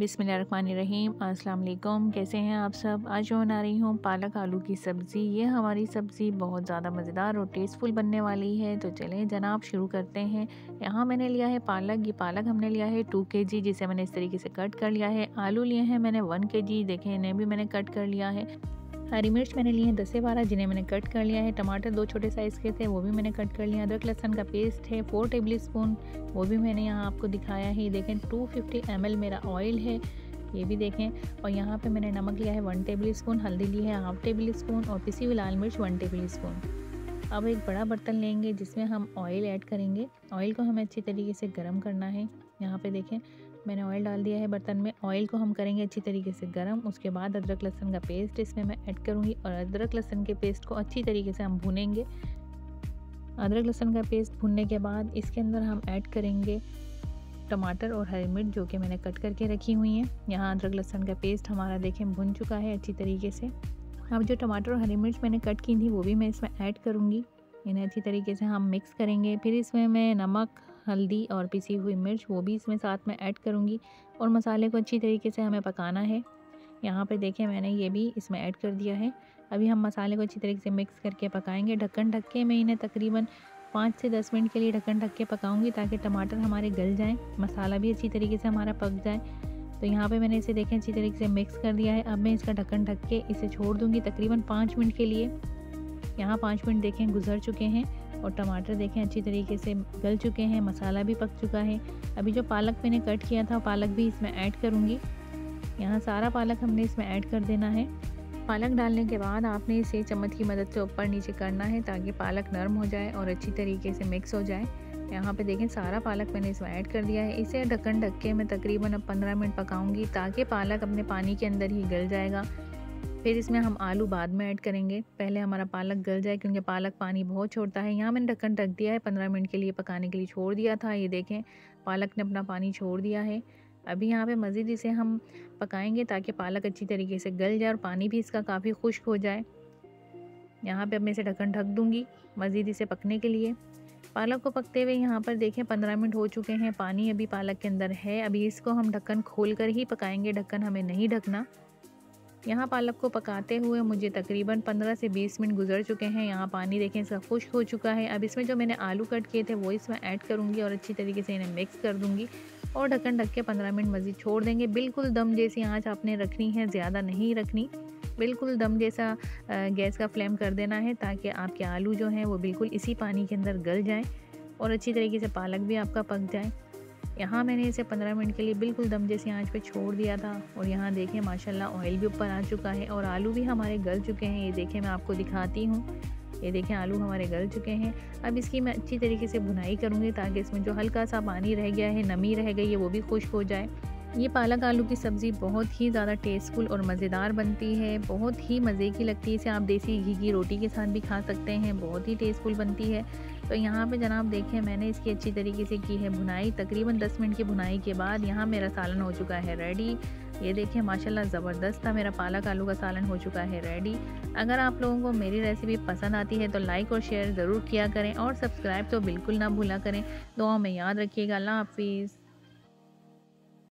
बिसमीम अस्सलाम कैसे हैं आप सब? आज मैं बना रही हूँ पालक आलू की सब्ज़ी। ये हमारी सब्ज़ी बहुत ज़्यादा मज़ेदार और टेस्टफुल बनने वाली है। तो चलें जनाब, शुरू करते हैं। यहाँ मैंने लिया है पालक। ये पालक हमने लिया है टू के जी, जिसे मैंने इस तरीके से कट कर लिया है। आलू लिए हैं मैंने वन के जी। देखें, इन्हें भी मैंने कट कर लिया है। हरी मिर्च मैंने लिए हैं दस बारह, जिन्हें मैंने कट कर लिया है। टमाटर दो छोटे साइज़ के थे, वो भी मैंने कट कर लिया। अदरक लहसन का पेस्ट है फोर टेबल स्पून वो भी मैंने यहाँ आपको दिखाया है। देखें टू फिफ्टी मेरा ऑयल है, ये भी देखें। और यहाँ पे मैंने नमक लिया है वन टेबल स्पून हल्दी ली है हाफ़ टेबल स्पून और पिसी हुई लाल मिर्च वन टेबल स्पून अब एक बड़ा बर्तन लेंगे, जिसमें हम ऑयल ऐड करेंगे। ऑयल को हमें अच्छी तरीके से गर्म करना है। यहाँ पे देखें मैंने ऑयल डाल दिया है, बर्तन में ऑयल को हम करेंगे अच्छी तरीके से गर्म। उसके बाद अदरक, लहसन का पेस्ट इसमें मैं ऐड करूँगी और अदरक, लहसन के पेस्ट को अच्छी तरीके से हम भूनेंगे। अदरक, लहसन का पेस्ट भूनने के बाद इसके अंदर हम ऐड करेंगे टमाटर और हरी मिर्च जो कि मैंने कट करके रखी हुई हैं। यहाँ अदरक, लहसन का पेस्ट हमारा देखें भुन चुका है अच्छी तरीके से। अब जो टमाटर और हरी मिर्च मैंने कट की थी, वो भी मैं इसमें ऐड करूँगी। इन्हें अच्छी तरीके से हम मिक्स करेंगे। फिर इसमें मैं नमक हल्दी और पिसी हुई मिर्च, वो भी इसमें साथ में ऐड करूँगी और मसाले को अच्छी तरीके से हमें पकाना है। यहाँ पर देखें मैंने ये भी इसमें ऐड कर दिया है। अभी हम मसाले को अच्छी तरीके से मिक्स करके पकाएँगे। ढक्कन ढक के मैं इन्हें तकरीबन पाँच से दस मिनट के लिए ढक्कन ढक के पकाऊँगी ताकि टमाटर हमारे गल जाएँ, मसाला भी अच्छी तरीके से हमारा पक जाए। तो यहाँ पे मैंने इसे देखें अच्छी तरीके से मिक्स कर दिया है। अब मैं इसका ढक्कन ढक के इसे छोड़ दूँगी तकरीबन पाँच मिनट के लिए। यहाँ पाँच मिनट देखें गुजर चुके हैं। और टमाटर देखें, अच्छी तरीके से गल चुके हैं, मसाला भी पक चुका है। अभी जो पालक मैंने कट किया था, पालक भी इसमें ऐड करूँगी। यहाँ सारा पालक हमने इसमें ऐड कर देना है। पालक डालने के बाद आपने इसे चम्मच की मदद से ऊपर नीचे करना है, ताकि पालक नरम हो जाए और अच्छी तरीके से मिक्स हो जाए। यहाँ पे देखें, सारा पालक मैंने इसमें ऐड कर दिया है। इसे ढक्कन ढक के मैं तकरीबन अब पंद्रह मिनट पकाऊँगी, ताकि पालक अपने पानी के अंदर ही गल जाएगा। फिर इसमें हम आलू बाद में ऐड करेंगे। पहले हमारा पालक गल जाए, क्योंकि पालक पानी बहुत छोड़ता है। यहाँ मैंने ढक्कन ढक दिया है, पंद्रह मिनट के लिए पकाने के लिए छोड़ दिया था। ये देखें, पालक ने अपना पानी छोड़ दिया है। अभी यहाँ पे मज़ीद इसे हम पकाएँगे ताकि पालक अच्छी तरीके से गल जाए और पानी भी इसका काफ़ी खुश्क हो जाए। यहाँ पे अब मैं इसे ढक्कन ढक दूँगी मज़ीद इसे पकने के लिए। पालक को पकते हुए यहाँ पर देखें, पंद्रह मिनट हो चुके हैं। पानी अभी पालक के अंदर है। अभी इसको हम ढक्कन खोल कर ही पकाएँगे। ढक्कन हमें नहीं ढकना। यहाँ पालक को पकाते हुए मुझे तकरीबन 15 से 20 मिनट गुजर चुके हैं। यहाँ पानी देखें इसका खुश्क हो चुका है। अब इसमें जो मैंने आलू कट किए थे, वो इसमें ऐड करूँगी और अच्छी तरीके से इन्हें मिक्स कर दूँगी और ढक्कन ढक के पंद्रह मिनट मज़ीद छोड़ देंगे। बिल्कुल दम जैसी आँच आपने रखनी है, ज़्यादा नहीं रखनी। बिल्कुल दम जैसा गैस का फ्लेम कर देना है ताकि आपके आलू जो हैं, वो बिल्कुल इसी पानी के अंदर गल जाएँ और अच्छी तरीके से पालक भी आपका पक जाए। यहाँ मैंने इसे 15 मिनट के लिए बिल्कुल दम जैसी आँच पे छोड़ दिया था और यहाँ देखें माशाल्लाह ऑयल भी ऊपर आ चुका है और आलू भी हमारे गल चुके हैं। ये देखें मैं आपको दिखाती हूँ। ये देखें आलू हमारे गल चुके हैं। अब इसकी मैं अच्छी तरीके से भुनाई करूँगी ताकि इसमें जो हल्का सा पानी रह गया है, नमी रह गई है, वो भी खुश्क हो जाए। ये पालक आलू की सब्ज़ी बहुत ही ज़्यादा टेस्टफुल और मज़ेदार बनती है। बहुत ही मज़े की लगती है इसे। आप देसी घी की रोटी के साथ भी खा सकते हैं। बहुत ही टेस्टफुल बनती है। तो यहाँ पे जनाब देखें, मैंने इसकी अच्छी तरीके से की है बुनाई तकरीबन 10 मिनट की बुनाई के बाद यहाँ मेरा सालन हो चुका है रेडी ये देखें, माशाल्लाह ज़बरदस्त था, मेरा पालक आलू का सालन हो चुका है रेडी अगर आप लोगों को मेरी रेसिपी पसंद आती है तो लाइक और शेयर ज़रूर किया करें और सब्सक्राइब तो बिल्कुल ना भूला करें। दुआ में याद रखिएगा, अल्लाह हाफिज़।